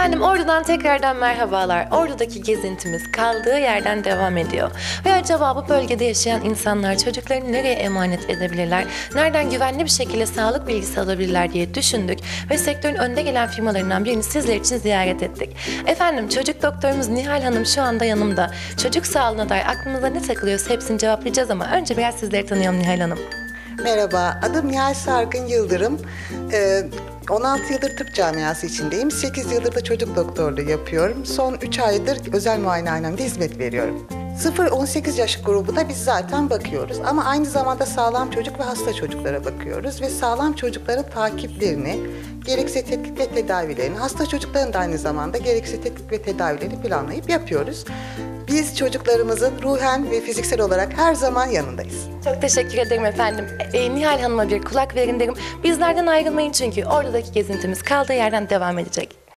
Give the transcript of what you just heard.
Ordu'dan tekrardan merhabalar. Ordu'daki gezintimiz kaldığı yerden devam ediyor. Ve acaba bu bölgede yaşayan insanlar çocuklarını nereye emanet edebilirler? Nereden güvenli bir şekilde sağlık bilgisi alabilirler diye düşündük. Ve sektörün önde gelen firmalarından birini sizler için ziyaret ettik. Efendim çocuk doktorumuz Nihal Hanım şu anda yanımda. Çocuk sağlığına dair aklınıza ne takılıyorsa hepsini cevaplayacağız ama önce biraz sizleri tanıyalım Nihal Hanım. Merhaba, adım Nihal Sargın Yıldırım. Ee, 16 yıldır tıp camiası içindeyim. 8 yıldır da çocuk doktorluğu yapıyorum. Son 3 aydır özel muayenehanemde hizmet veriyorum. 0-18 yaş grubuna biz zaten bakıyoruz. Ama aynı zamanda sağlam çocuk ve hasta çocuklara bakıyoruz. Ve sağlam çocukların takiplerini, gerekse tetkik ve tedavilerini, hasta çocukların da aynı zamanda gerekse tetkik ve tedavilerini planlayıp yapıyoruz. Biz çocuklarımızın ruhen ve fiziksel olarak her zaman yanındayız. Çok teşekkür ederim efendim. E, Nihal Hanım'a bir kulak verin derim. Bizlerden ayrılmayın çünkü oradaki gezintimiz kaldığı yerden devam edecek.